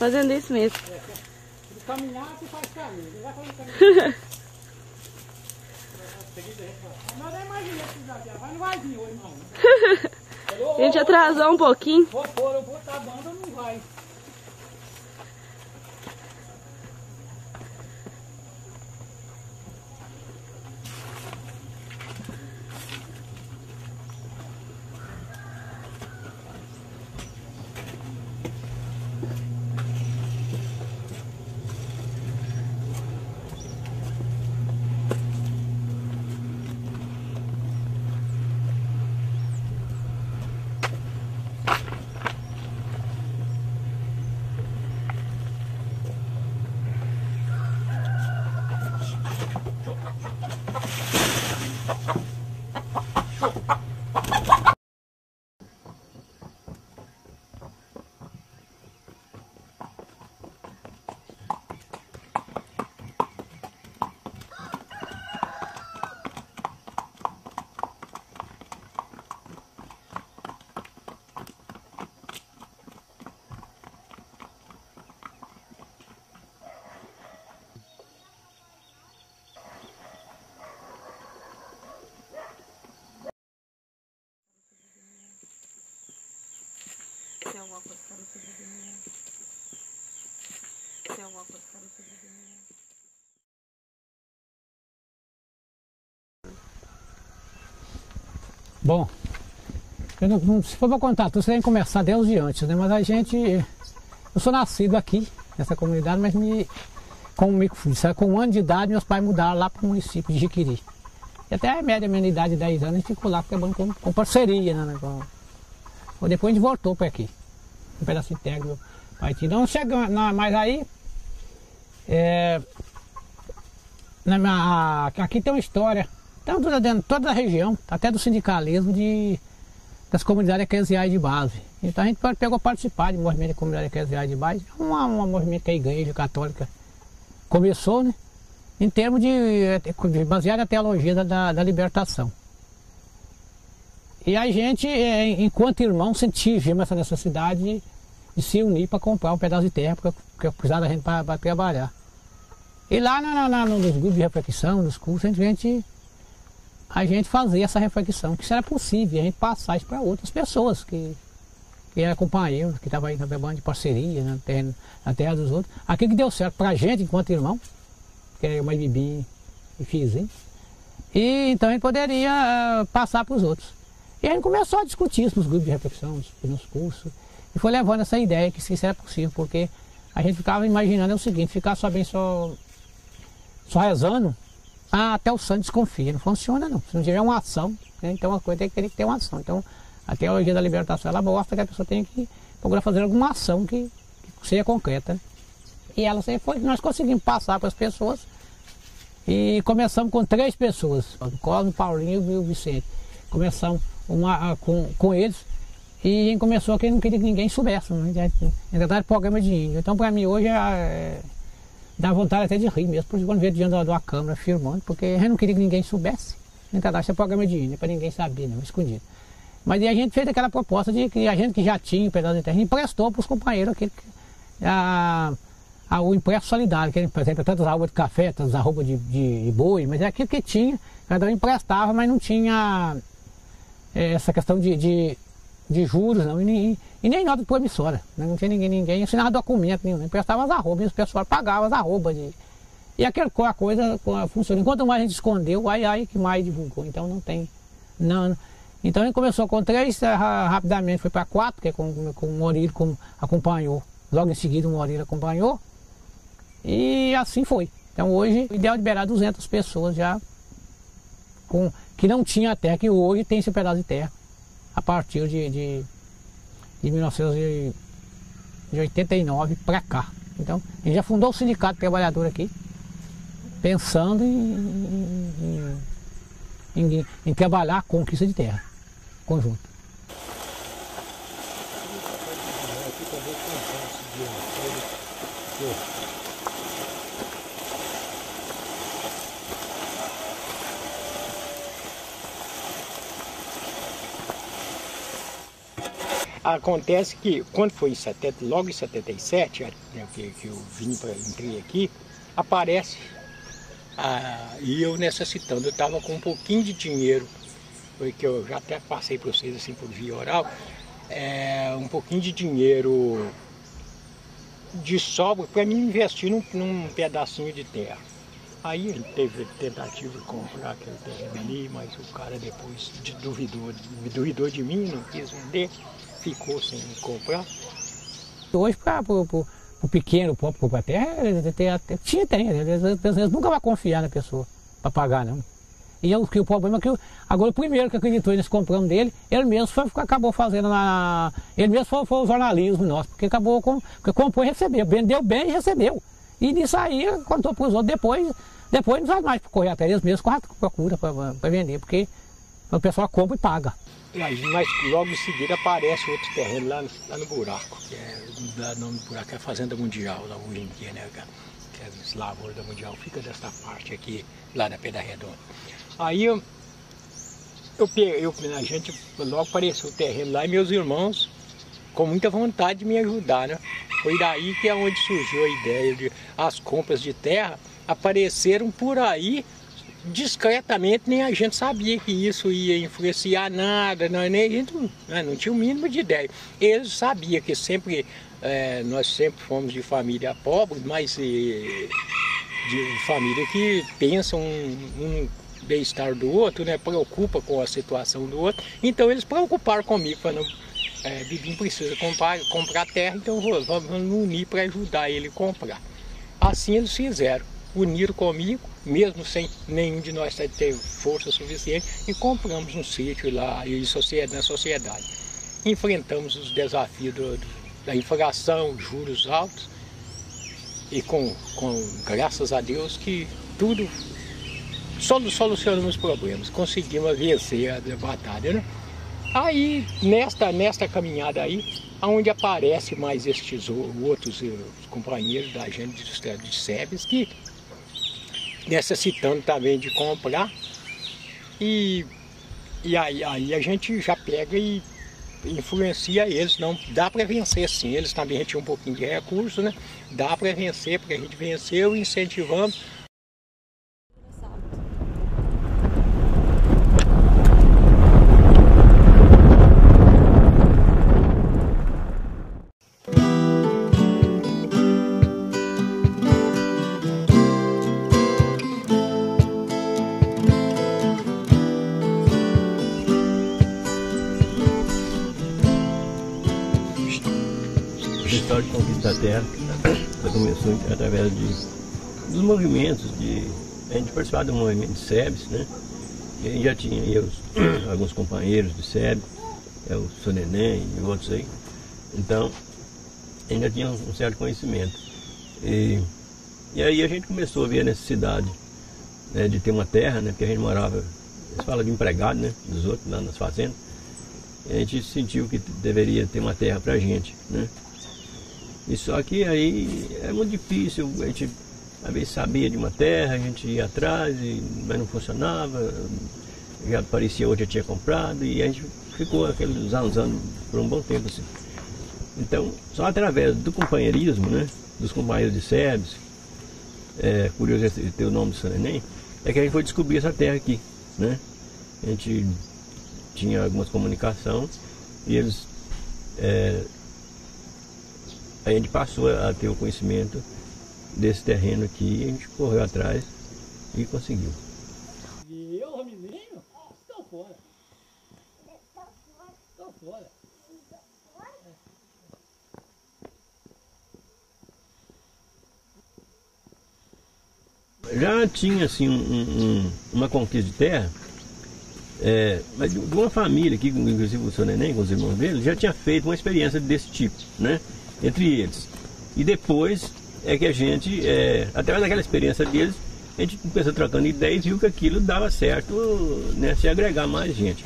fazendo isso mesmo. De caminhar, você faz caminho. Você vai fazendo caminho. Mas eu imaginei que já vai, não vai vir hoje não. A gente atrasou um pouquinho. Vou pôr, eu vou botar a banda, não vai. Tem alguma coisa de mim? Tem alguma coisa de mim? Bom, não, não- se for para contar tudo, você tem que começar desde antes, né? Mas a gente. Eu sou nascido aqui, nessa comunidade, mas me. Como me com um ano de idade, meus pais mudaram lá para o município de Jiquiri. E até a média minha idade de 10 anos, a gente ficou lá trabalhando com, com parceria, né? Com, depois a gente voltou para aqui. Um que meu pai tinha. Então chega, na- mas aí. É, na minha- aqui tem uma história, então, toda, dentro, toda a região, até do sindicalismo de, das comunidades eclesiais de base. Então a gente pegou participar de movimento de comunidade eclesiais de base, um um movimento que a igreja católica começou, né? Em termos de, de baseado na teologia da, da libertação. E a gente, é, enquanto irmão, sentimos essa necessidade de, se unir para comprar um pedaço de terra, porque, porque precisava da gente para trabalhar. E lá na, na, nos grupos de reflexão, nos cursos, a gente, a gente fazia essa reflexão, que isso era possível, a gente passar isso para outras pessoas que, que eram companheiros, que estavam aí na banda de parceria, na terra, na terra dos outros. Aquilo que deu certo para a gente, enquanto irmão, que era mais bibinho e fizinho. E então a gente poderia ah, passar para os outros. E a gente começou a discutir isso nos grupos de reflexão, nos, cursos, e foi levando essa ideia que isso era possível, porque a gente ficava imaginando é o seguinte, ficar só bem só, só rezando, ah, até o santo desconfia, não funciona não. Se não tiver uma ação, né, então a coisa tem que, ter uma ação. Então a teologia da libertação ela mostra que a pessoa tem que procurar fazer alguma ação que, que seja concreta. E ela sempre foi, nós conseguimos passar para as pessoas e começamos com três pessoas, o Cosmo, o Paulinho e o Vicente. Começamos uma, com, com eles e a gente começou que não queria que ninguém soubesse, né? na verdade programa de índio. Então para mim hoje é, é, dá vontade até de rir mesmo, porque quando veio diante de uma câmera filmando, porque gente não queria que ninguém soubesse. Isso é programa de índio, para ninguém saber, não, escondido. Mas a gente fez aquela proposta de que a gente que já tinha o pedaço de terra, emprestou para os companheiros aquele, que- a, a, o impresso solidário, que ele, exemplo, tantas arrobas de café, tantas arrobas de, de, de boi, mas é aquilo que tinha, cada um emprestava, mas não tinha essa questão de, de, de juros, não, e, nem- e nem nota de promissora. né? Não tinha ninguém, ninguém assinava documento nenhum, né? emprestava as arrobas, os pessoal pagava as arrobas. De, e aquela coisa co- funciona. Enquanto mais a gente escondeu, aí aí que mais divulgou. Então não tem. Não, então gente começou com três, eh, ra- rapidamente foi para quatro, que é com, com o Murilo com, acompanhou. Logo em seguida o Murilo acompanhou. E assim foi. Então hoje o ideal é liberar 200 pessoas já com, que não tinha terra, que hoje tem esse pedaço de terra a partir de, de, de 1989 para cá. Então gente já fundou o Sindicato Trabalhador aqui, pensando em, em- em- em trabalhar a conquista de terra conjunto. Acontece que quando foi em 70, logo em 77, né, que, que eu vim para entrei aqui, aparece e eu necessitando, eu estava com um pouquinho de dinheiro, porque eu já até passei para vocês assim por via oral, é, um pouquinho de dinheiro de sobra para mim investir num, num pedacinho de terra. Aí ele teve tentativa de comprar aquele terreno ali, mas o cara depois duvidou, duvidou de mim, não quis vender, ficou sem comprar. Hoje, para o pequeno, para a terra, tinha tem, eles, nunca vão confiar na pessoa para pagar, não. E eu, que o problema é que agora o primeiro que acreditou nesse comprando dele, ele mesmo foi, acabou fazendo na. Ele mesmo foi, foi o jornalismo nosso, porque acabou com. Porque comprou e recebeu, vendeu bem e recebeu. E nisso aí, contou para os outros, depois, depois não vai mais correr até eles mesmos, procura para vender, porque o pessoal compra e paga. Mas logo em seguida aparece outro terreno lá, lá no buraco, que é o nome do buraco é a Fazenda Mundial, lá hoje em dia, né? Que é as lavouras da Mundial, fica dessa parte aqui, lá da Pedra Redonda. Aí eu, eu, eu, a gente logo apareceu o terreno lá e meus irmãos com muita vontade de me ajudar, né? Foi daí que é onde surgiu a ideia de as compras de terra apareceram por aí discretamente, nem a gente sabia que isso ia influenciar nada, não, nem a gente né, não tinha o mínimo de ideia. Eles sabiam que sempre, é, nós sempre fomos de família pobre, mas de família que pensa um, um bem-estar do outro, né? preocupa com a situação do outro. Então eles preocuparam comigo, falando, é, Bibim precisa comprar, comprar terra, então vamos, vamos unir para ajudar ele a comprar. Assim eles fizeram, uniram comigo, mesmo sem nenhum de nós ter força suficiente, e compramos um sítio lá e na sociedade. Enfrentamos os desafios do, da inflação, juros altos, e com, com graças a Deus que tudo solucionamos problemas, conseguimos vencer a batalha, né? Aí, nesta, nesta caminhada aí, onde aparece mais estes outros eh, companheiros da gente de SEBS que necessitando também de comprar. E, e aí, aí a gente já pega e influencia eles, não dá para vencer sim, eles também tinham um pouquinho de recurso, né? Dá para vencer, porque a gente venceu, incentivamos terra começou através de, dos movimentos, de, a gente participava do movimento de SEBS, né? E já tinha eu, alguns companheiros de SEB, é o Sonenem e outros aí. Então, ainda tinha um certo conhecimento. E, e aí a gente começou a ver a necessidade né, de ter uma terra, né? Porque a gente morava, eles falam de empregado, né? Dos outros lá nas fazendas. E a gente sentiu que deveria ter uma terra pra gente, né? Só que aí é muito difícil, a gente às vezes sabia de uma terra, a gente ia atrás, e, mas não funcionava, já aparecia outro já tinha comprado, e a gente ficou aqueles anos, anos por um bom tempo assim. Então, só através do companheirismo, né, dos companheiros de SEBS, é, curioso ter o nome do São Enem, é que a gente foi descobrir essa terra aqui, né? A gente tinha algumas comunicações e eles é, a gente passou a ter o conhecimento desse terreno aqui, a gente correu atrás e conseguiu. E eu, estou fora. Estou fora. Já tinha assim um, um, uma conquista de terra, é, mas de uma família aqui, inclusive o seu neném, com os irmãos dele, já tinha feito uma experiência desse tipo, né? Entre eles. E depois é que a gente, é, através daquela experiência deles, a gente começou trocando ideias e viu que aquilo dava certo né, se agregar mais gente.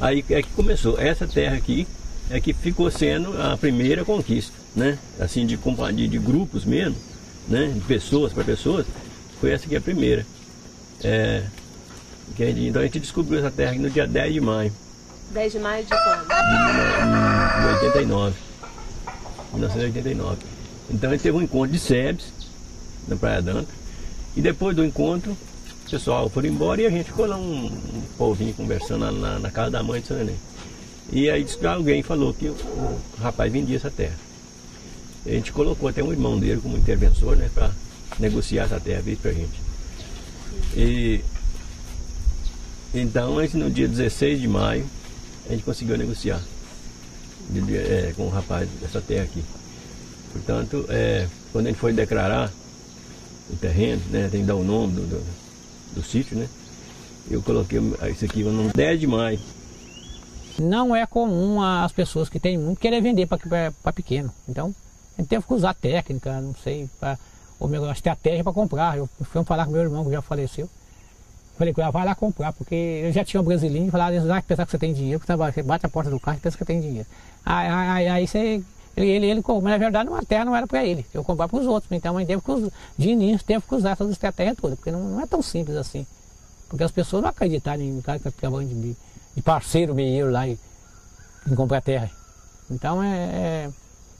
Aí é que começou. Essa terra aqui é que ficou sendo a primeira conquista, né? Assim, de companhia, de grupos mesmo, né? De pessoas para pessoas, foi essa que é a primeira. É, então a gente descobriu essa terra aqui no dia 10 de maio. 10 de maio de quando? em 89. 1989. Então ele teve um encontro de SEBS na Praia Danta. E depois do encontro, o pessoal foi embora e a gente ficou lá um, um povinho conversando na, na, casa da mãe de São Neném. E aí disse alguém falou que o, o rapaz vendia essa terra. A gente colocou até um irmão dele como interventor, né, para negociar essa terra veio pra gente. E então no dia 16 de maio a gente conseguiu negociar de, é, com o rapaz dessa terra aqui. Portanto, é, quando gente foi declarar o terreno, né, tem que dar o nome do, do, do sítio, né? Eu coloquei isso aqui no 10 de maio. Não é comum as pessoas que têm muito querer vender para pequeno. Então, a gente teve que usar técnica, não sei, para o meu estratégia para comprar. Eu fui falar com meu irmão que já faleceu. Falei com ele, vai lá comprar, porque eu já tinha um brasileiro e falava, ah, pensar que você tem dinheiro, você bate a porta do carro e pensa que tem dinheiro. Aí, aí, aí você ele, ele, ele mas na verdade uma terra não era para ele, eu comprava para os outros. Então a teve que usar, de início teve que usar essas estratégias todas, porque não, não, é tão simples assim. Porque as pessoas não acreditaram em cara que acabando de, de parceiro meio lá e, em comprar terra. Então é, é,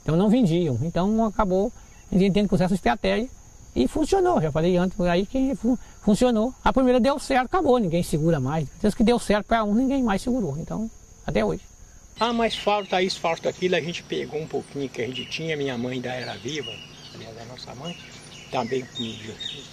então não vendiam. Então acabou a gente tendo que usar essa estratégia e funcionou, já falei antes aí que funcionou. A primeira deu certo, acabou, ninguém segura mais. Desde que deu certo para um, ninguém mais segurou. Então, até hoje. Ah, mas falta isso, falta aquilo. A gente pegou um pouquinho que a gente tinha, minha mãe ainda era viva, aliás, a nossa mãe, também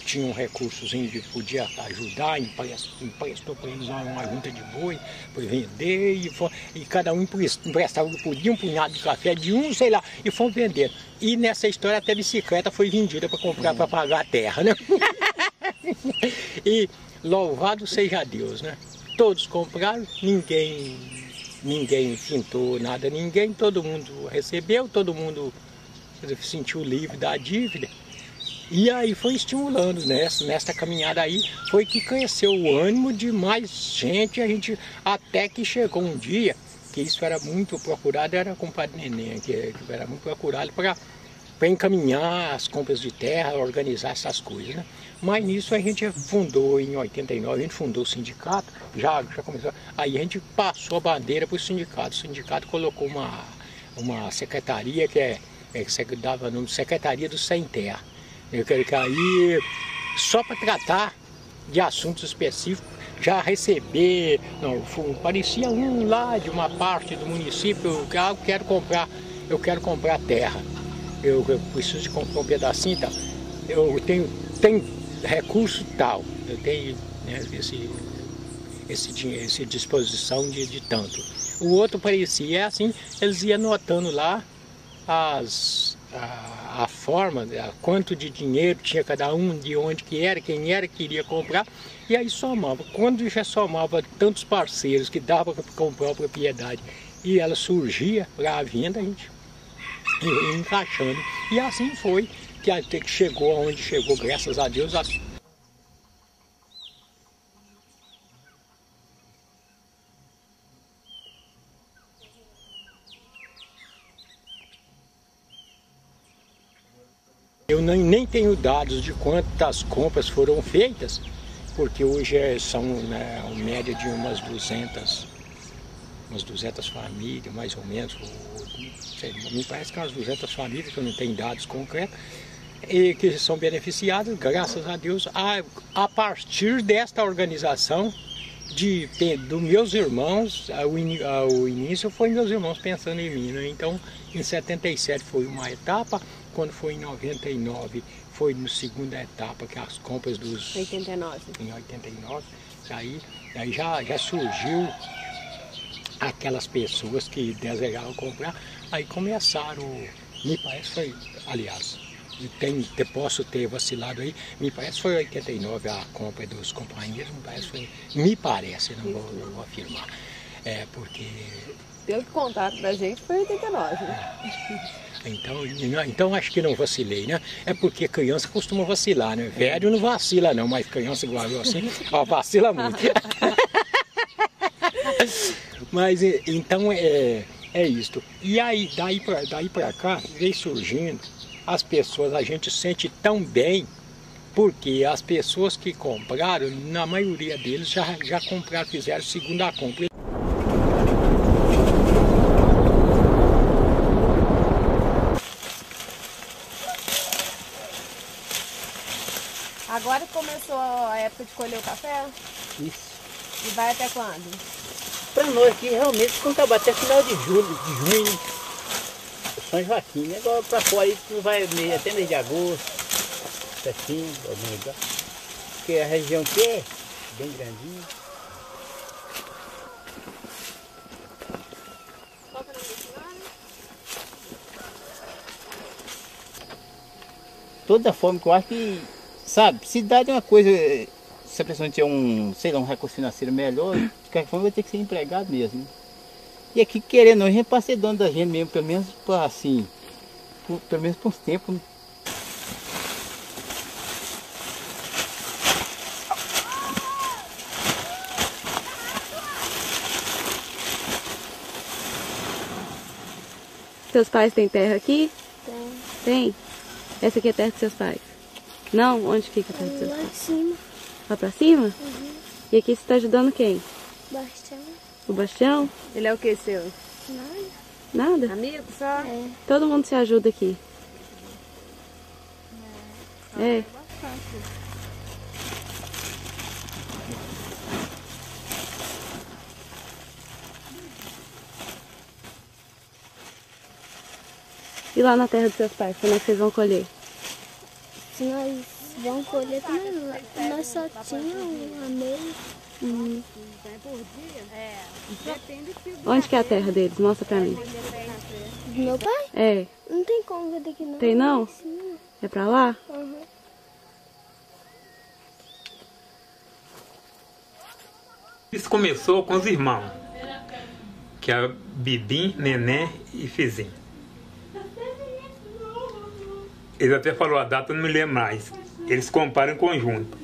tinha um recursozinho que podia ajudar, emprestou para eles uma junta de boi para vender, e, foi, e cada um emprestava o que podia, um punhado de café de um, sei lá, e fomos vendendo. E nessa história até a bicicleta foi vendida para comprar, para pagar a terra, né? e louvado seja Deus, né? Todos compraram, ninguém, ninguém fintou nada, ninguém, todo mundo recebeu, todo mundo sentiu livre da dívida. E aí foi estimulando nessa, nessa caminhada aí, foi que cresceu o ânimo de mais gente, a gente até que chegou um dia, que isso era muito procurado, era com o Padre Neném, que era muito procurado para encaminhar as compras de terra, organizar essas coisas. Né? Mas nisso a gente fundou em 89, a gente fundou o sindicato, já, já começou. Aí a gente passou a bandeira para o sindicato. O sindicato colocou uma, uma secretaria que é, é que dava nome Secretaria do Sem Terra eu quero cair só para tratar de assuntos específicos, já receber, não, parecia um lá de uma parte do município, ah, eu quero comprar, eu quero comprar terra, eu, eu preciso de comprar um pedacinho e tal. Eu tenho, tenho recurso tal, eu tenho né, esse, esse, disposição de, de tanto. O outro parecia assim, eles iam anotando lá as, a, a forma, a quanto de dinheiro tinha cada um, de onde que era, quem era que queria comprar, e aí somava. Quando já somava tantos parceiros que dava para comprar a propriedade e ela surgia para a venda, a gente ia encaixando. E assim foi que até que chegou aonde chegou, graças a Deus, Eu nem, nem tenho dados de quantas compras foram feitas, porque hoje é, são né, uma média de umas 200, umas 200 famílias, mais ou menos, sei, me parece que umas 200 famílias, que eu não tenho dados concretos, e que são beneficiadas, graças a Deus, a, a partir desta organização de, dos meus irmãos, o, in, o início foi meus irmãos pensando em mim, né? então em 77 foi uma etapa, quando foi em 99, foi na segunda etapa, que as compras dos... 89. Em 89, aí, aí já, já surgiu aquelas pessoas que desejavam comprar, aí começaram, me parece foi, aliás, tem, posso ter vacilado aí, me parece foi 89 a compra dos companheiros, me parece foi, me parece, não vou, não vou afirmar, é porque... Pelo que contaram pra gente foi 89, né? É. Então, então acho que não vacilei, né? É porque criança costuma vacilar, né? Velho não vacila não, mas criança igual eu assim, ó, vacila muito. mas então é, é isto. E aí, daí pra, daí pra cá, vem surgindo, as pessoas, a gente sente tão bem, porque as pessoas que compraram, na maioria deles já, já compraram, fizeram segunda compra. Agora começou a época de colher o café Isso. e vai até quando? Pra nós aqui, realmente, quando acabar até final de julho, de junho, São Joaquim, né? Agora pra fora aí, não vai meio- até mês de agosto, setembro, algum lugar. Porque a região aqui é bem grandinha. É? Toda forma que eu acho que, sabe, cidade é uma coisa, se a pessoa não tiver um, sei lá, um recurso financeiro melhor, de qualquer forma vai ter que ser empregado mesmo. E aqui, querendo, ou não, a gente pode ser dono da gente mesmo, pelo menos para assim, por- pelo menos por uns tempos. né? Seus pais têm terra aqui? Tem. Tem. Essa aqui é a terra dos seus pais? Não? Onde fica a Lá em cima, Lá pra cima? E aqui você tá ajudando quem? bastante. O Bastião? Ele é o que seu? Nada. Nada? Amigo só? É. Todo mundo se ajuda aqui. É. E lá na terra dos seus pais, como é que vocês vão colher? Nós vamos colher também, nós só tínhamos uma meia. Hum. Onde que é a terra deles? Mostra pra mim. Do meu pai? É. Não tem como ver daqui não. Tem não? Cima. É pra lá? Uhum. Isso começou com os irmãos, que é Bibim, Nené e Fizinho. Eles até falou a data, eu não me lembro mais. Eles compraram em conjunto.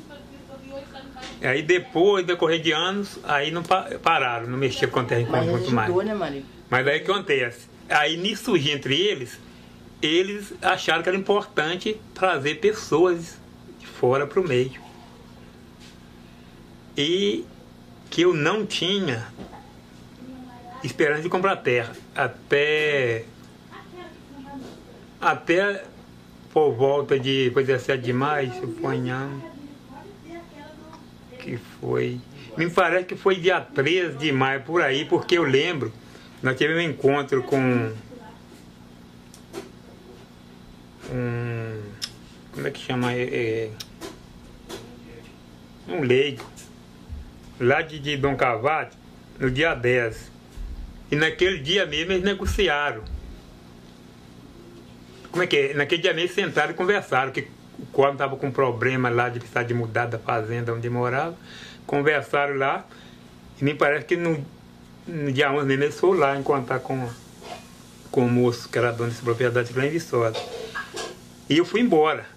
E aí depois, decorrer de anos, aí não pa- pararam, não mexeram com terra em conjunto mais. né? Mas aí o que acontece? Aí nisso surgiu entre eles, eles acharam que era importante trazer pessoas de fora para o meio. E que eu não tinha esperança de comprar terra. Até. Até por volta de foi 17 de maio, suponhamos. Que foi. Me parece que foi dia 13 de maio por aí, porque eu lembro, nós tivemos um encontro com um. Como é que chama? É, é, um leigo lá de, de Dom Cavate no dia 10. E naquele dia mesmo eles negociaram. Como é que é? Naquele dia eles sentaram e conversaram, que o Corno estava com problema lá de precisar de mudar da fazenda onde morava. Conversaram lá, e me parece que no, no dia 11 mesmo eles foram lá encontrar com, com o moço que era dono dessa propriedade lá em Viçosa. E eu fui embora.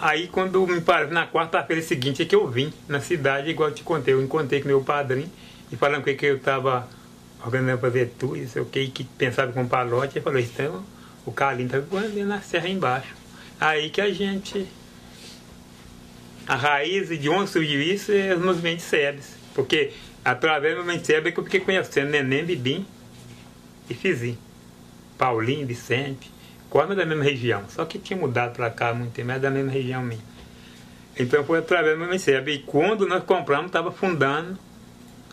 Aí quando me parece, na quarta-feira seguinte é que eu vim na cidade, igual eu te contei, eu encontrei com meu padrinho e falando que eu estava organizando tudo, não sei o que, que pensava com palote, ele falou, então o Carlinho voando ali na serra embaixo. Aí que a gente. A raiz de onde surgiu isso é os movimentos SEBs. Porque através do movimento SEB é que eu fiquei conhecendo Neném, Bibim e Fizinho. Paulinho, Vicente, quase da mesma região. Só que tinha mudado para cá há muito tempo, mas é da mesma região minha. Então foi através do movimento SEB. E quando nós compramos, estava fundando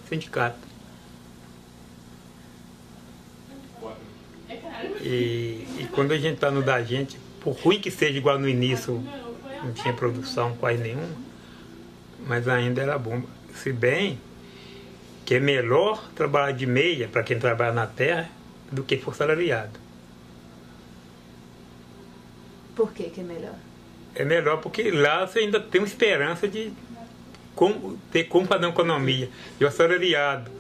o sindicato. E, e quando a gente está no da gente, por ruim que seja igual no início, não tinha produção quase nenhuma, mas ainda era bom. Se bem que é melhor trabalhar de meia para quem trabalha na terra do que for salariado. Por que que é melhor? É melhor porque lá você ainda tem uma esperança de como, ter como fazer uma economia. E o assalariado,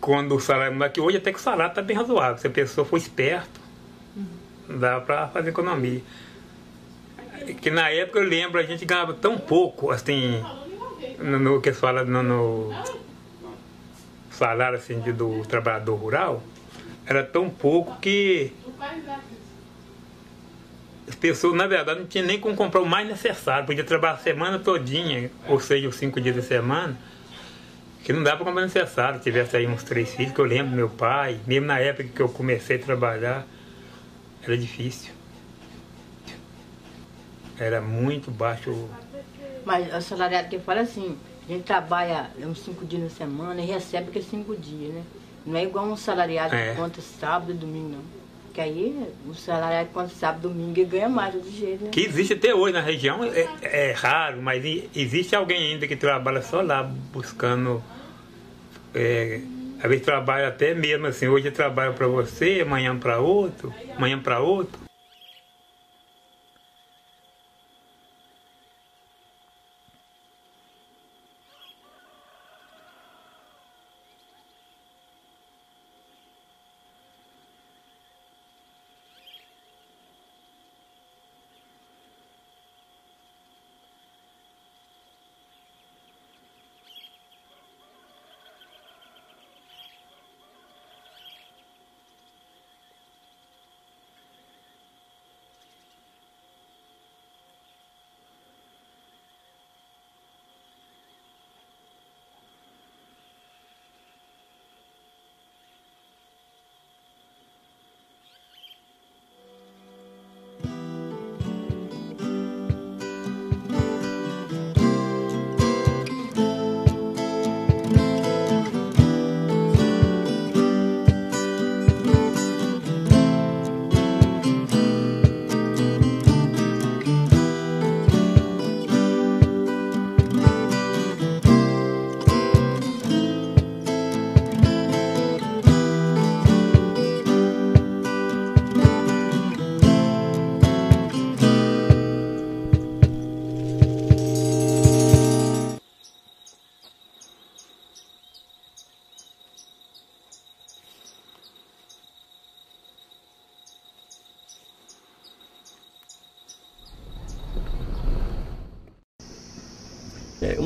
quando o salário. Mas que hoje até que o salário está bem razoável. Se a pessoa for esperto, dá para fazer economia. Que na época eu lembro, a gente ganhava tão pouco, assim, no, no que se fala no, no salário assim, de- do trabalhador rural, era tão pouco que as pessoas, na verdade, não tinham nem como comprar o mais necessário. Podia trabalhar a semana todinha, ou seja, os cinco dias da semana, que não dá para comprar necessário. Tivesse aí uns três filhos, que eu lembro do meu pai, mesmo na época que eu comecei a trabalhar, era difícil. era muito baixo. Mas o salariado que fala assim, a gente trabalha uns cinco dias na semana e recebe aqueles cinco dias, né? Não é igual um salariado É. que conta sábado e domingo, não. Porque aí o salariado que conta sábado e domingo ganha mais do jeito, né? Que existe até hoje na região, é, é raro, mas existe alguém ainda que trabalha só lá buscando. É, às vezes trabalha até mesmo assim, hoje eu trabalho para você, amanhã para outro, amanhã para outro.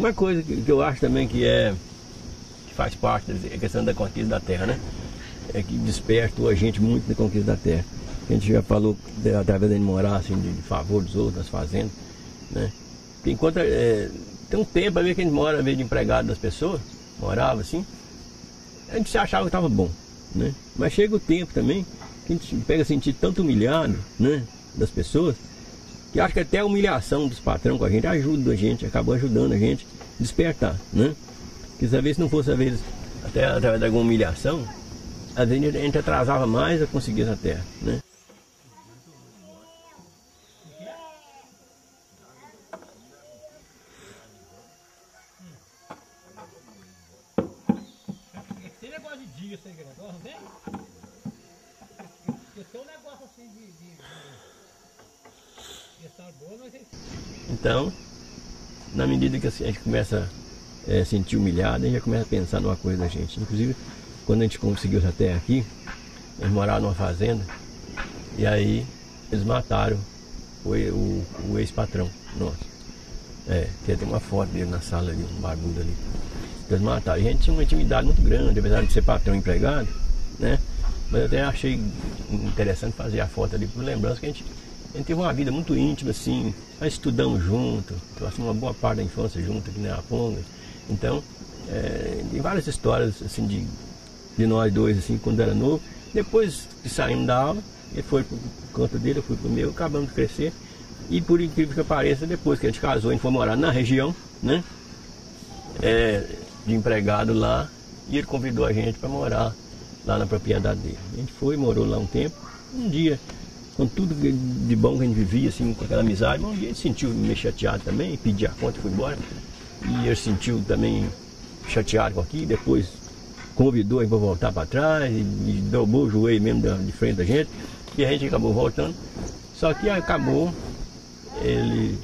Uma coisa que, que eu acho também que é que faz parte da questão da conquista da terra, né? É que despertou a gente muito na conquista da terra. A gente já falou através de morar assim, de, de favor dos outros, das fazendas, né? Porque enquanto é, tem um tempo ali que a gente mora, vezes, de empregado das pessoas, morava assim, a gente se achava que estava bom, né? Mas chega o tempo também que a gente pega a sentir tanto humilhado, né? Das pessoas, que acho que até a humilhação dos patrão com a gente ajuda a gente, acabou ajudando a gente a despertar, né? Às vezes se não fosse às vezes até através de alguma humilhação, às vezes a gente atrasava mais a conseguir essa terra, né? Tem negócio de dia negócio? Porque tem um negócio assim de. de, de questão boa, mas é. Então, na medida que assim, a gente começa a é, sentir humilhado, a gente já começa a pensar numa coisa da gente. Inclusive, quando a gente conseguiu essa terra aqui, gente morava numa fazenda, e aí eles mataram o, o, o ex-patrão nosso. É, tem até uma foto dele na sala ali, um barbudo ali. Eles mataram. A gente tinha uma intimidade muito grande, apesar de ser patrão empregado, né? Mas eu até achei interessante fazer a foto ali por lembrança que a gente, a gente teve uma vida muito íntima, assim, nós estudamos junto, passamos uma boa parte da infância junto aqui na Araponga. Então, é, tem várias histórias assim de, de nós dois, assim, quando era novo. Depois que saímos da aula, ele foi pro canto dele, eu fui pro meu, acabamos de crescer. E por incrível que pareça, depois que a gente casou, a gente foi morar na região, né? É, de empregado lá, e ele convidou a gente para morar lá na propriedade dele. A gente foi, morou lá um tempo. Um dia, com tudo de bom que a gente vivia, assim, com aquela amizade, um dia ele se sentiu meio chateado também, pediu a conta e foi embora. E ele se sentiu também chateado com aquilo, depois convidou a gente para voltar para trás, e, e dobrou o joelho mesmo de frente da gente, e a gente acabou voltando. Só que acabou, ele.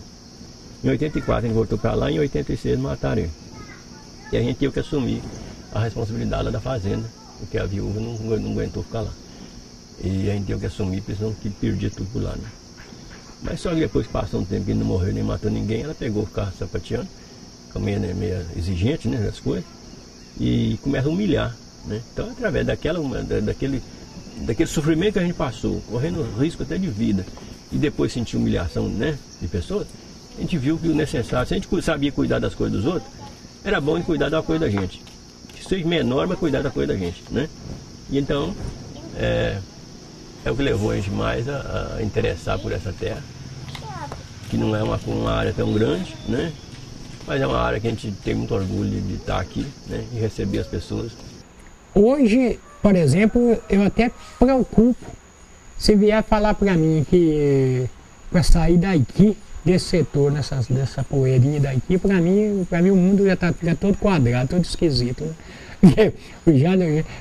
Em 84 a gente voltou para lá, em 86 mataram ele. E a gente teve que assumir a responsabilidade lá da fazenda, porque a viúva não, não aguentou ficar lá. E a gente que assumir, senão que perdia tudo por lá, né? Mas só que depois que passou um tempo que não morreu nem matou ninguém, ela pegou o carro sapateando, ficou meio, né, meio exigente, né, das coisas, e começa a humilhar, né? Então, através daquela, daquele, daquele sofrimento que a gente passou, correndo risco até de vida, e depois sentir humilhação, né, de pessoas, a gente viu que o necessário, se a gente sabia cuidar das coisas dos outros, era bom de cuidar da coisa da gente. Que seja menor, mas cuidar da coisa da gente, né? E então, é, é o que levou a gente mais a, a interessar por essa terra. que não é uma, uma área tão grande, né? Mas é uma área que a gente tem muito orgulho de, estar aqui, né? E receber as pessoas. Hoje, por exemplo, eu até preocupo se vier falar para mim que para sair daqui, desse setor, nessas, dessa poeirinha daqui, para mim, para mim o mundo já está todo quadrado, todo esquisito. Né? Já,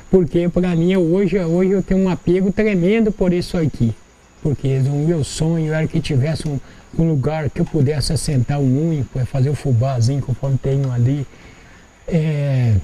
porque para mim hoje, hoje eu tenho um apego tremendo por isso aqui. Porque o meu sonho era que tivesse um, um lugar que eu pudesse assentar um unha, fazer o fubazinho conforme tenho ali. É,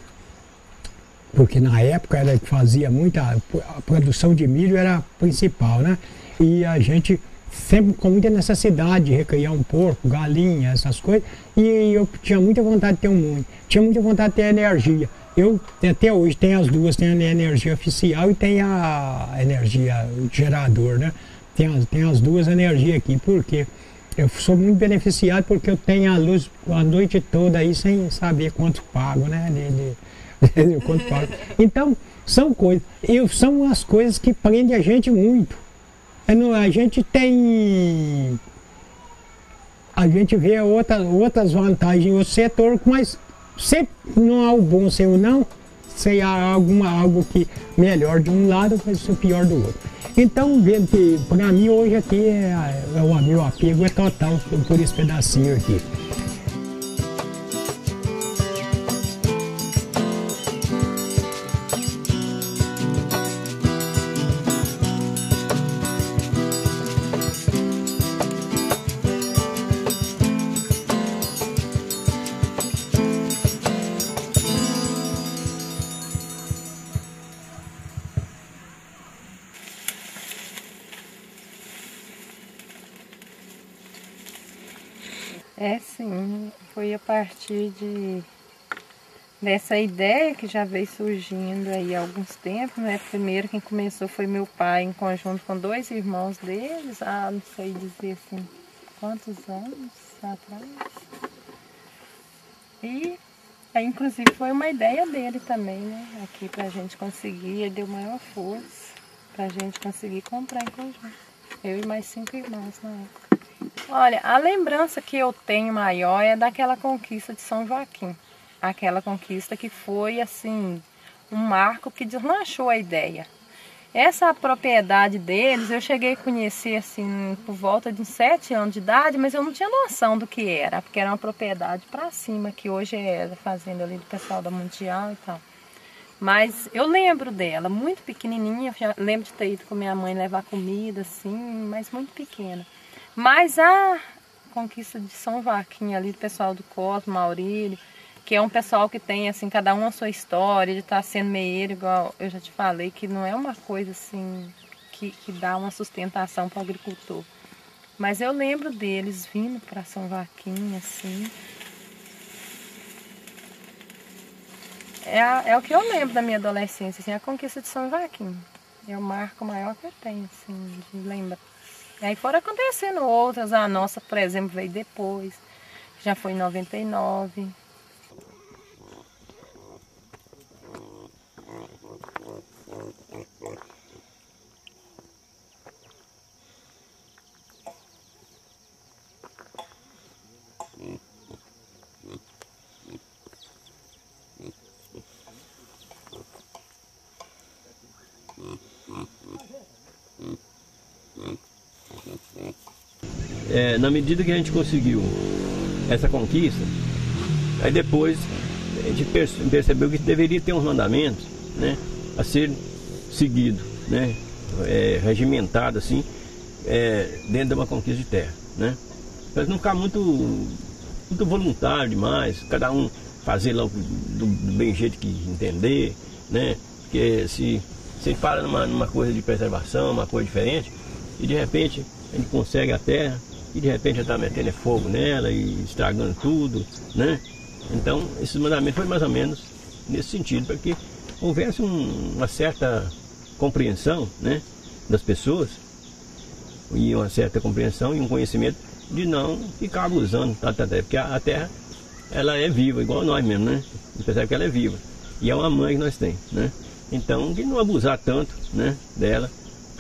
porque na época era que fazia muita. A produção de milho era a principal, né? E a gente sempre com muita necessidade de recriar um porco, galinha, essas coisas. E eu tinha muita vontade de ter um moinho, tinha muita vontade de ter energia. Eu até hoje tenho as duas, tem a energia oficial e tem a energia gerador, né? Tem as, tem as duas energias aqui, porque eu sou muito beneficiado porque eu tenho a luz a noite toda aí sem saber quanto pago, né? De, de, de quanto pago. Então, são coisas, eu, são as coisas que prendem a gente muito. É a gente tem. A gente vê outra, outras vantagens no setor, mas sempre não há o bom sem o não, sem alguma, algo que melhor de um lado vai ser pior do outro. Então, vendo que para mim hoje aqui é, é, o meu apego é total por esse pedacinho aqui. Partir de dessa ideia que já veio surgindo aí há alguns tempos, né? Primeiro quem começou foi meu pai em conjunto com dois irmãos deles, há não sei dizer assim quantos anos atrás. E aí inclusive foi uma ideia dele também, né? Aqui pra gente conseguir, ele deu maior força pra gente conseguir comprar em conjunto. Eu e mais cinco irmãos na época. Olha, a lembrança que eu tenho maior é daquela conquista de São Joaquim. Aquela conquista que foi, assim, um marco que deslanchou a ideia. Essa propriedade deles eu cheguei a conhecer assim por volta de uns sete anos de idade, mas eu não tinha noção do que era, porque era uma propriedade para cima, que hoje é fazenda ali do pessoal da Mundial e tal. Mas eu lembro dela, muito pequenininha, já lembro de ter ido com minha mãe levar comida assim, mas muito pequena. Mas a conquista de São Joaquim ali, do pessoal do Cosmo, Maurílio, que é um pessoal que tem, assim, cada um a sua história, de estar tá sendo meieiro, igual eu já te falei, que não é uma coisa, assim, que, que dá uma sustentação para o agricultor. Mas eu lembro deles vindo para São Joaquim, assim. É, a, é o que eu lembro da minha adolescência, assim, a conquista de São Joaquim. É o marco maior que eu tenho, assim, de lembrar. E aí foram acontecendo outras, a nossa, por exemplo, veio depois, já foi em 99. É, na medida que a gente conseguiu essa conquista, aí depois a gente percebeu que deveria ter uns mandamentos né, a ser seguido, né, é, regimentado assim, é, dentro de uma conquista de terra. Né, para não ficar muito, muito voluntário demais, cada um fazer lá do, do bem jeito que entender, né, porque se você para numa, numa coisa de preservação, uma coisa diferente, e de repente a gente consegue a terra, e de repente já está metendo fogo nela e estragando tudo, né? Então, esses mandamentos foi mais ou menos nesse sentido, para que houvesse um, uma certa compreensão, né, das pessoas, e uma certa compreensão e um conhecimento de não ficar abusando da terra, porque a, a terra, ela é viva, igual nós mesmo, né? Você percebe que ela é viva, e é uma mãe que nós temos, né? Então, de não abusar tanto, né, dela,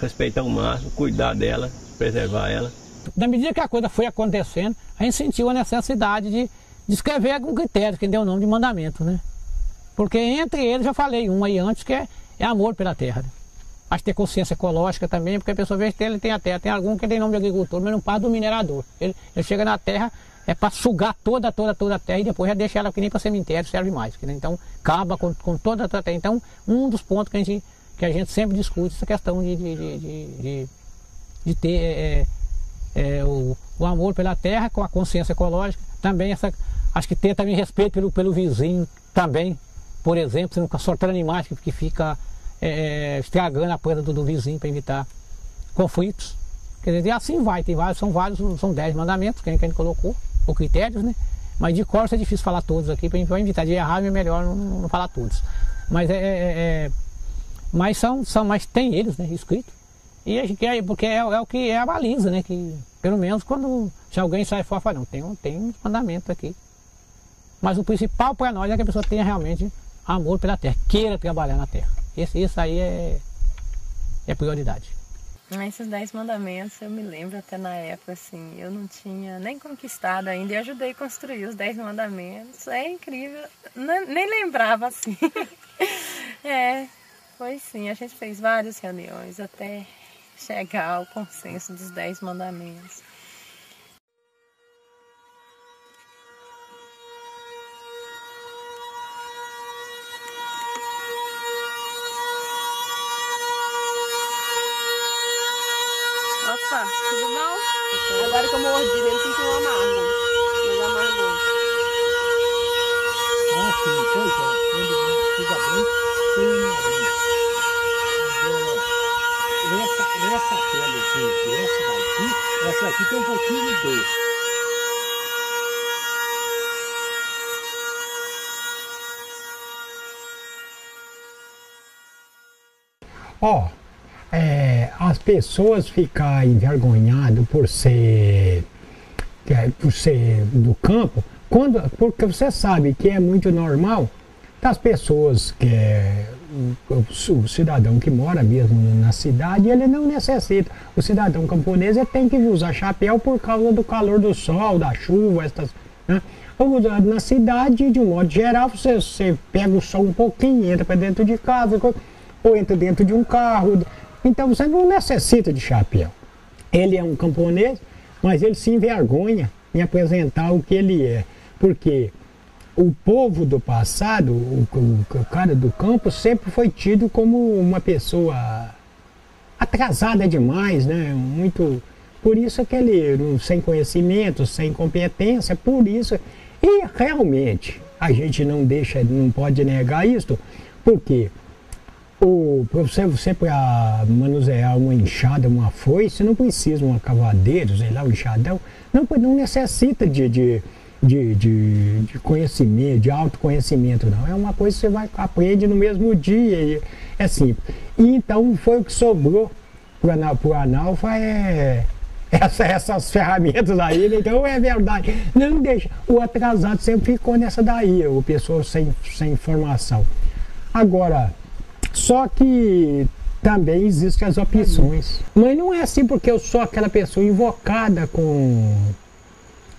respeitar o máximo, cuidar dela, preservar ela, Na medida que a coisa foi acontecendo, a gente sentiu a necessidade de, de escrever algum critério, que deu o nome de mandamento, né? Porque entre eles, já falei um aí antes, que é, é amor pela terra. Né? Acho que ter consciência ecológica também, porque a pessoa vê que ele tem a terra. Tem algum que tem nome de agricultor, mas não passa do minerador. Ele, ele chega na terra, é para sugar toda, toda, toda a terra e depois já deixa ela que nem para cemitério, serve mais. Né? Então, acaba com, com toda a terra. Então, um dos pontos que a gente, que a gente sempre discute, essa questão de, de, de, de, de ter é, é, o, o amor pela terra com a consciência ecológica. Também essa, acho que ter também respeito pelo, pelo vizinho também. Por exemplo, você não soltando animais que, que fica é, estragando a planta do, do vizinho para evitar conflitos. Quer dizer, assim vai, tem vários, são vários, são dez mandamentos que a gente colocou, ou critérios, né? Mas de cor é difícil falar todos aqui, para evitar de errar, é melhor não, não falar todos. Mas é, é, é, mas são, são, mas tem eles, né, escrito. E a gente, porque é, é, o que é a baliza, né? Que pelo menos quando se alguém sai fora, fala, não, tem um, tem um mandamento aqui. Mas o principal para nós é que a pessoa tenha realmente amor pela terra, queira trabalhar na terra. Esse, isso aí é, é prioridade. Esses dez mandamentos eu me lembro até na época, assim, eu não tinha nem conquistado ainda e ajudei a construir os dez mandamentos. É incrível, nem, nem lembrava assim. é, foi sim, a gente fez várias reuniões até chegar ao consenso dos dez mandamentos. tudo bom? Agora que eu mordi, ele sentiu um amargo. Essa, pelezinha, essa daqui, essa aqui tem um pouquinho de doce. Ó, oh, é, as pessoas ficar envergonhadas por ser, é, por ser do campo, quando, porque você sabe que é muito normal das pessoas que o, cidadão que mora mesmo na cidade, ele não necessita. O cidadão camponês tem que usar chapéu por causa do calor do sol, da chuva, essas, né? Na cidade, de um modo geral, você, você pega o sol um pouquinho, entra para dentro de casa, ou entra dentro de um carro, então você não necessita de chapéu. Ele é um camponês, mas ele se envergonha em apresentar o que ele é. Porque o povo do passado, o, o, cara do campo, sempre foi tido como uma pessoa atrasada demais, né? Muito. Por isso que ele, sem conhecimento, sem competência, por isso. E realmente, a gente não deixa, não pode negar isso, porque o, você, você para manusear uma enxada, uma foice, não precisa uma cavadeira, sei lá, um enxadão. Não, não necessita de, de, de, de, de conhecimento, de autoconhecimento, não. É uma coisa que você vai aprende no mesmo dia. É simples. E então foi o que sobrou para o Analfa é essa, essas ferramentas aí, né? então é verdade. Não deixa. O atrasado sempre ficou nessa daí, o pessoa sem, sem informação. Agora, só que também existem as opções. Mas não é assim porque eu sou aquela pessoa invocada com,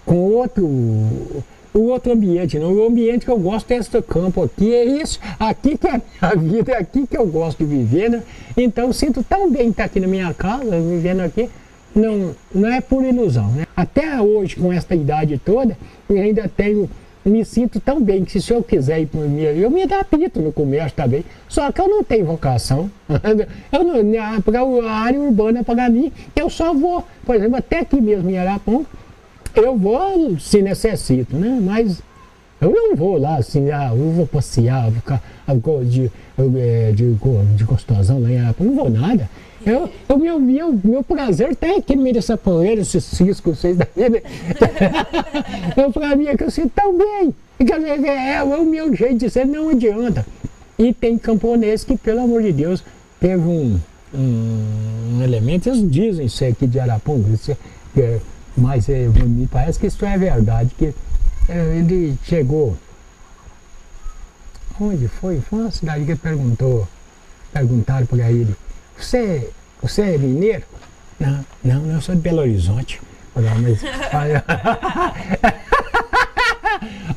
com outro, o outro ambiente. Não. O ambiente que eu gosto é este campo aqui, é isso, aqui que é a minha vida, é aqui que eu gosto de viver. Né? Então sinto tão bem estar aqui na minha casa, vivendo aqui. Não, não é por ilusão. Né? Até hoje, com essa idade toda, eu ainda tenho me sinto tão bem que se eu quiser ir para eu me adapto no comércio também. Só que eu não tenho vocação. Eu não, a área urbana para mim, eu só vou, por exemplo, até aqui mesmo em Araponga, eu vou se necessito, né? Mas eu não vou lá assim, ah, eu vou passear, vou ficar de, de, de, de gostosão lá em Araponga, não vou nada. Eu, o meu, meu, meu prazer tem aqui no meio dessa poeira, esses ciscos, vocês da vida. eu, pra mim é que eu sinto tão bem. É, é o meu jeito de ser, não adianta. E tem camponês que, pelo amor de Deus, teve um, um, elemento, eles dizem isso aqui de Araponga, é, mas é, me parece que isso é verdade, que é, ele chegou. Onde foi? Foi uma cidade que perguntou, perguntaram para ele você, você é mineiro? Não, não, eu sou de Belo Horizonte. Não, mas.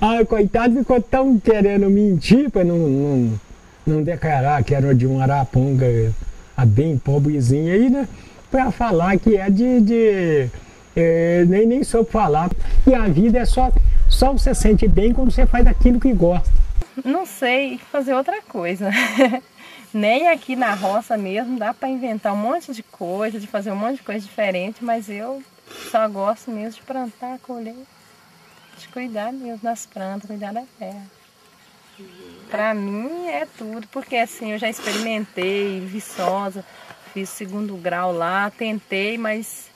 Ai, coitado, ficou tão querendo mentir para não, não, não declarar que era de um araponga a bem pobrezinha aí, né? Para falar que é de. de é, nem, nem soube falar. E a vida é só, só você sente bem quando você faz aquilo que gosta. Não sei fazer outra coisa. Nem aqui na roça mesmo dá para inventar um monte de coisa, de fazer um monte de coisa diferente, mas eu só gosto mesmo de plantar, colher, de cuidar mesmo das plantas, cuidar da terra. Para mim é tudo, porque assim, eu já experimentei Viçosa, fiz segundo grau lá, tentei, mas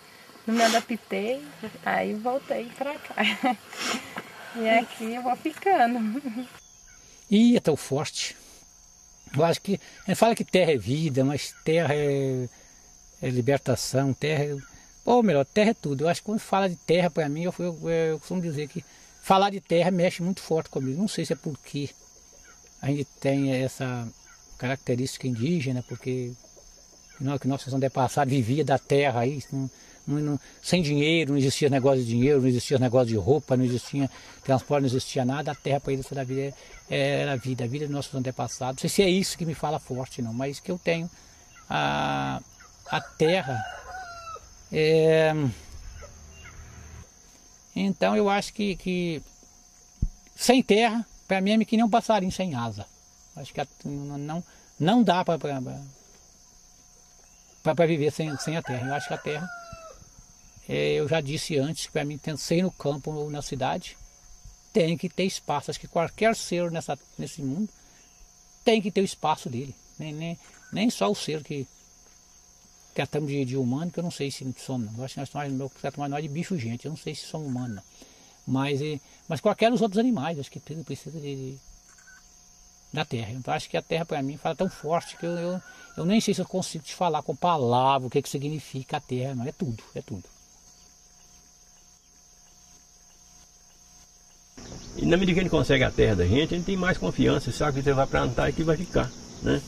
não me adaptei, aí voltei para cá. E aqui eu vou ficando. Ih, é tão forte. Eu acho que. A gente fala que terra é vida, mas terra é, é libertação, terra é. Ou melhor, terra é tudo. Eu acho que quando fala de terra, para mim, eu, eu, eu, costumo dizer que falar de terra mexe muito forte comigo. Não sei se é porque a gente tem essa característica indígena, porque não, que nossos antepassados viviam da terra aí, não, sem dinheiro, não existia negócio de dinheiro, não existia negócio de roupa, não existia transporte, não existia nada, a terra para eles da vida era a vida, a vida dos nossos antepassados. Não sei se é isso que me fala forte, não, mas que eu tenho a, a terra. É, então eu acho que, que sem terra, para mim é que nem um passarinho sem asa. Acho que não, não dá para viver sem, sem a terra. Eu acho que a terra eu já disse antes que para mim, ser no campo ou na cidade, tem que ter espaço. Acho que qualquer ser nessa, nesse mundo tem que ter o espaço dele. Nem, nem, nem só o ser que tratamos de, de humano, que eu não sei se somos. Eu acho que nós tratamos nós de bicho gente, eu não sei se somos humanos. Mas, mas qualquer dos outros animais, acho que precisa de, de da terra. Então acho que a terra para mim fala tão forte que eu, eu, eu, nem sei se eu consigo te falar com palavras o que, que significa a terra, mas é tudo, é tudo. E na medida que ele consegue a terra da gente, a gente tem mais confiança, sabe que você vai plantar e que vai ficar, né?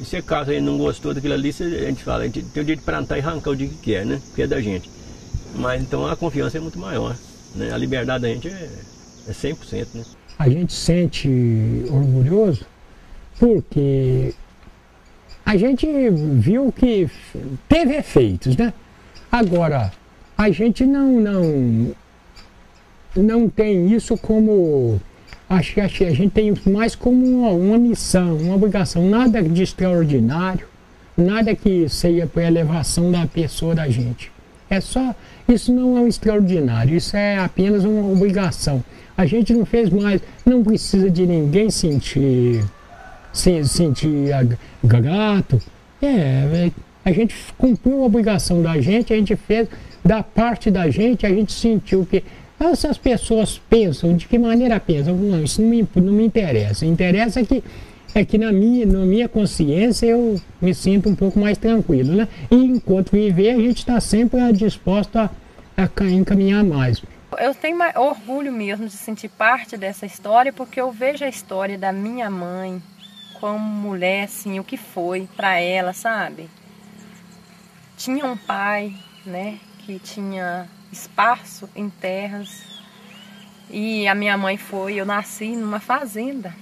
E se caso ele não gostou daquilo ali, a gente fala, a gente tem o direito de plantar e arrancar o dia que quer, né? Que é da gente. Mas então a confiança é muito maior, né? A liberdade da gente é, é 100%, né? A gente sente orgulhoso porque a gente viu que teve efeitos, né? Agora, a gente não, não não tem isso como. Acho que a gente tem mais como uma, uma missão, uma obrigação, nada de extraordinário, nada que seja para elevação da pessoa da gente. É só, isso não é um extraordinário, isso é apenas uma obrigação. A gente não fez mais, não precisa de ninguém sentir, se, sentir grato. É, a gente cumpriu a obrigação da gente, a gente fez da parte da gente, a gente sentiu que se as pessoas pensam, de que maneira pensam? Não, isso não me, não me interessa. Interessa que é que na minha, na minha consciência eu me sinto um pouco mais tranquilo, né? E enquanto viver, a gente está sempre disposto a, a encaminhar mais. Eu tenho orgulho mesmo de sentir parte dessa história, porque eu vejo a história da minha mãe como mulher, assim, o que foi para ela, sabe? Tinha um pai, né, que tinha esparso em terras. E a minha mãe foi, eu nasci numa fazenda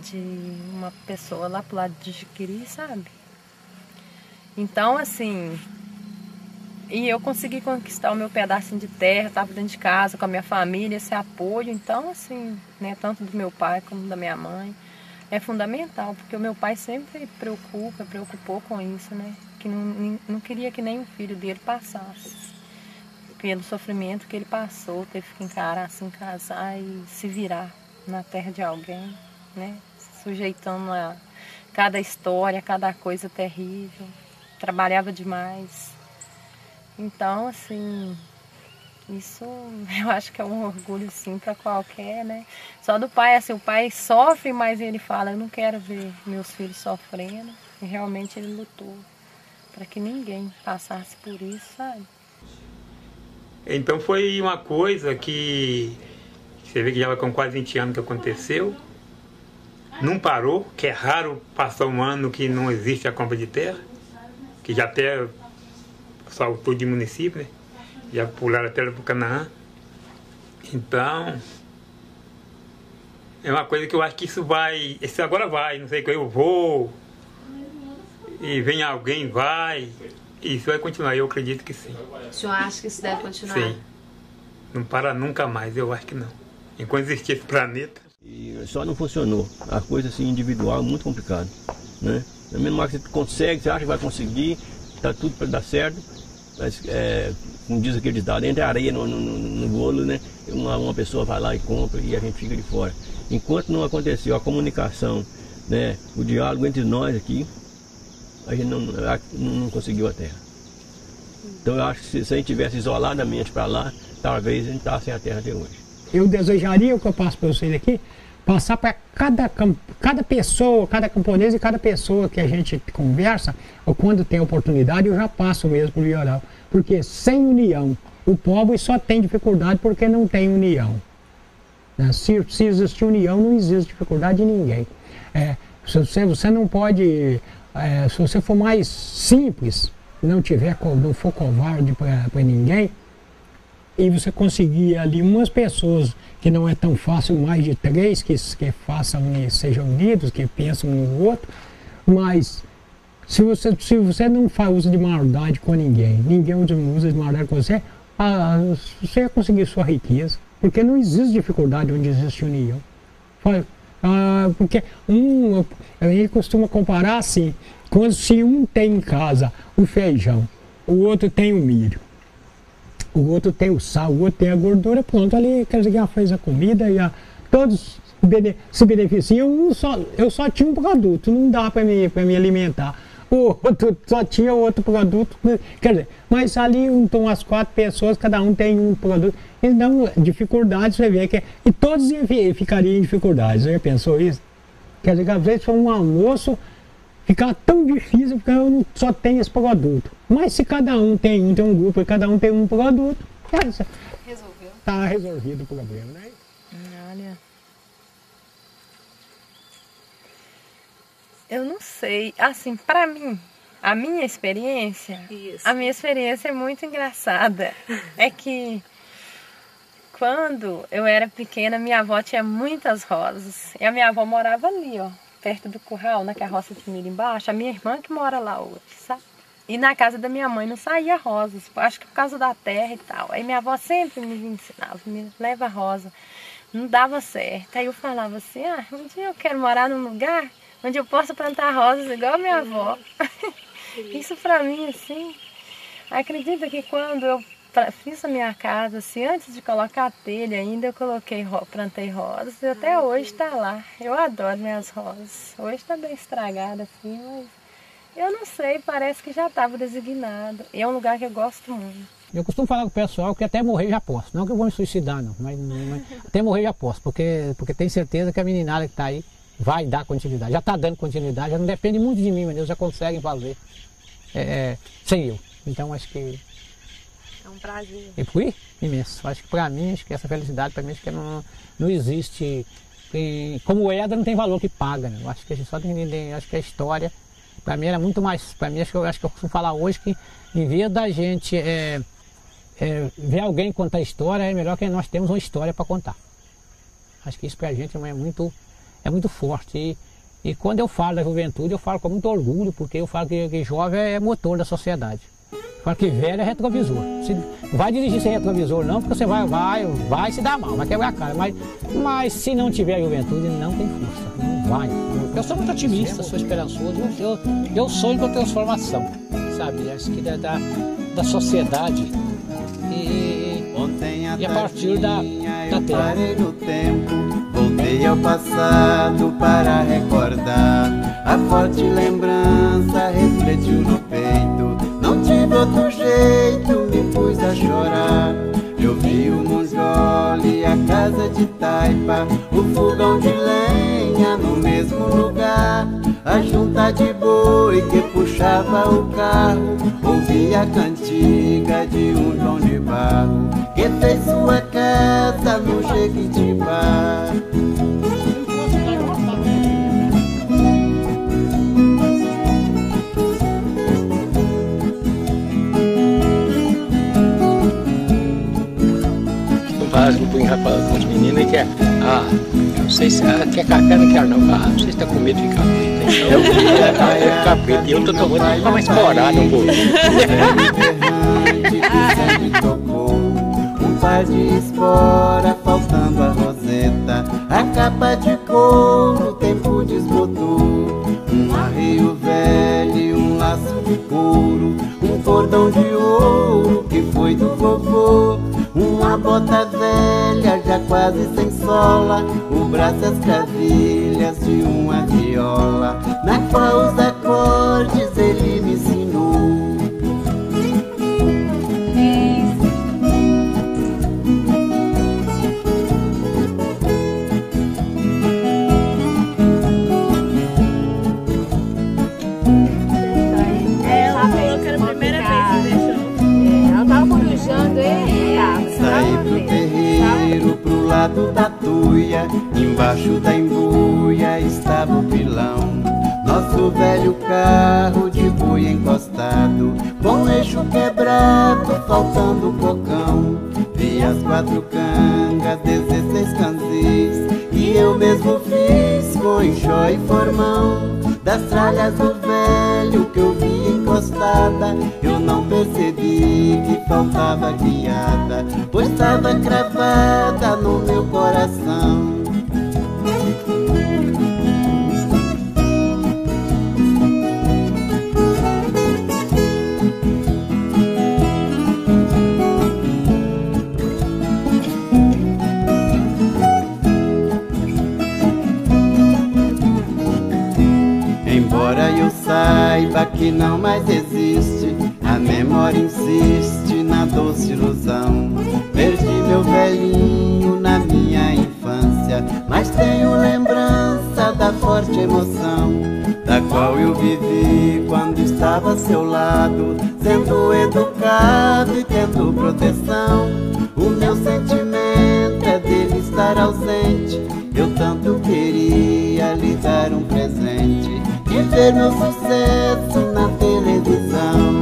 de uma pessoa lá pro lado de Jiquiri, sabe? Então, assim, e eu consegui conquistar o meu pedacinho de terra, estava dentro de casa com a minha família, esse apoio. Então, assim, né, tanto do meu pai como da minha mãe, é fundamental, porque o meu pai sempre preocupa, preocupou com isso, né? Que não, não queria que nem filho dele passasse pelo sofrimento que ele passou, teve que encarar, se casar e se virar na terra de alguém, né? Sujeitando a cada história, cada coisa terrível. Trabalhava demais. Então, assim, isso eu acho que é um orgulho sim para qualquer, né? Só do pai, assim, o pai sofre, mas ele fala, eu não quero ver meus filhos sofrendo. E realmente ele lutou para que ninguém passasse por isso, sabe? Então foi uma coisa que você vê que já vai com quase 20 anos que aconteceu. Não parou, que é raro passar um ano que não existe a compra de terra, que já até saltou de município, né? já pularam até para o Canaã. Então, é uma coisa que eu acho que isso vai, isso agora vai, não sei que eu vou, e vem alguém, vai, isso vai continuar, eu acredito que sim. O senhor acha que isso deve continuar? Sim. Não para nunca mais, eu acho que não. Enquanto existir esse planeta. E só não funcionou. A coisa assim individual é muito complicada. Né? Na mesma hora que você consegue, você acha que vai conseguir, está tudo para dar certo, mas é, como diz aquele ditado, entra areia no, no, no bolo, né? Uma, uma pessoa vai lá e compra e a gente fica de fora. Enquanto não aconteceu a comunicação, né, o diálogo entre nós aqui, a gente não, não conseguiu a terra. Então eu acho que se, se a gente tivesse isoladamente para lá, talvez a gente estasse sem a terra até hoje. Eu desejaria o que eu passo para vocês aqui, passar para cada, cada pessoa, cada camponês e cada pessoa que a gente conversa, ou quando tem oportunidade, eu já passo mesmo para o oral. Porque sem união, o pobre só tem dificuldade porque não tem união. Né? Se, se existir união, não existe dificuldade de ninguém. É, você, você não pode, é, se você for mais simples, não tiver, não for covarde para ninguém, e você conseguir ali umas pessoas que não é tão fácil, mais de três que, que façam, sejam unidos, que pensam no outro, mas se você, se você não faz uso de maldade com ninguém, ninguém usa de maldade com você, ah, você ia conseguir sua riqueza. Porque não existe dificuldade onde existe união. Ah, porque um, ele costuma comparar assim, quando se um tem em casa o feijão, o outro tem o milho, o outro tem o sal, o outro tem a gordura, pronto, ali quer dizer que já fez a comida e a, todos se beneficiam, um só, eu só tinha um produto, não dá para me, me alimentar o outro só tinha outro produto. Quer dizer, mas ali estão as quatro pessoas, cada um tem um produto. Então, dificuldades, você vê que. É, e todos ficariam em dificuldades. Você já pensou isso? Quer dizer, que às vezes foi um almoço ficar tão difícil porque eu só tenho esse produto. Mas se cada um tem um, tem um grupo e cada um tem um produto, Resolveu. Tá resolvido o problema, né? Olha. Eu não sei. Assim, para mim, a minha experiência, Isso. a minha experiência é muito engraçada. é que quando eu era pequena, minha avó tinha muitas rosas. E a minha avó morava ali, ó, perto do curral, na carroça de milho embaixo. A minha irmã que mora lá hoje, sabe? E na casa da minha mãe não saía rosas, acho que por causa da terra e tal. Aí minha avó sempre me ensinava, me leva rosa. Não dava certo. Aí eu falava assim, ah, um dia eu quero morar num lugar onde eu posso plantar rosas igual a minha avó. Isso para mim, assim, acredita que quando eu fiz a minha casa, assim, antes de colocar a telha ainda, eu coloquei, plantei rosas e até hoje está lá. Eu adoro minhas rosas. Hoje está bem estragada, assim, mas eu não sei, parece que já estava designado. E é um lugar que eu gosto muito. Eu costumo falar com o pessoal que até morrer já posso. Não que eu vou me suicidar, não, mas, mas até morrer já posso, porque, porque tenho certeza que a meninada que está aí vai dar continuidade. Já está dando continuidade, já não depende muito de mim, mas eles já conseguem fazer é, é, sem eu. Então acho que. É um prazer. E fui imenso. Acho que para mim, acho que essa felicidade para mim acho que não, não existe. E, como moeda não tem valor que paga. Né? Eu acho que a gente só tem que entender, acho que a história, para mim era muito mais. Para mim, acho que, eu, acho que eu costumo falar hoje que em vez da gente é, é, ver alguém contar história, é melhor que nós temos uma história para contar. Acho que isso para a gente é muito é muito forte. E, e quando eu falo da juventude, eu falo com muito orgulho, porque eu falo que, que jovem é motor da sociedade. Eu falo que velho é retrovisor. Se, não vai dirigir sem retrovisor não, porque você vai, vai, vai se dar mal, vai quebrar a cara. Mas, mas se não tiver juventude, não tem força. Não vai. Eu sou muito otimista, sou esperançoso. Eu, eu, eu sonho com a transformação, sabe? Acho que da, da, da sociedade. E, e a partir da, da terra. Voltei ao passado para recordar. A forte lembrança refletiu no peito. Não tive outro jeito, me pus a chorar. Eu vi o Monjole, a casa de taipa, o fogão de lenha no mesmo lugar. A junta de boi que puxava o carro, ouvi a cantiga de um João de Barro, que fez sua casa no Jequitibá. brincar com, com os meninos que é. Ah, não sei se. Ah, quer café, não quero não. Ah, vocês estão com medo de capeta. Queria café, capeta. E eu tô tomando pra mais corado um pouco. Um par de espora faltando a roseta A capa de couro, o tempo desbotou Um arreio velho um laço de couro Um cordão de ouro que foi do vovô Uma bota velha já quase sem sola O braço as de uma viola. Na qual Embaixo da embuia estava o pilão. Nosso velho carro de boi encostado Com eixo quebrado, faltando cocão. Vi as quatro cangas, dezesseis canzis Que eu mesmo fiz com enxó e formão. Das tralhas do encostada Eu não percebi que faltava guiada Pois estava cravada no meu coração saiba que não mais existe, a memória insiste na doce ilusão. Perdi meu velhinho na minha infância, mas tenho lembrança da forte emoção, da qual eu vivi quando estava a seu lado, sendo educado e tendo proteção. O meu sentimento é dele estar ausente. Eu tanto queria lhe dar um presente ver meu sucesso na televisão.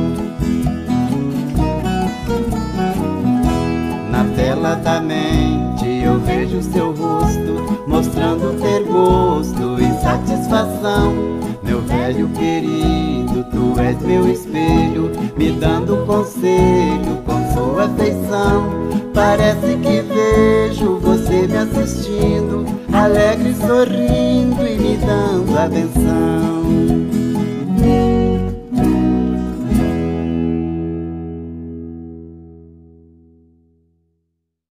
Na tela da mente eu vejo seu rosto, mostrando ter gosto e satisfação. Meu velho querido, tu és meu espelho, me dando conselho com sua afeição. Parece que vejo você me assistindo, alegre sorrindo e me dando atenção.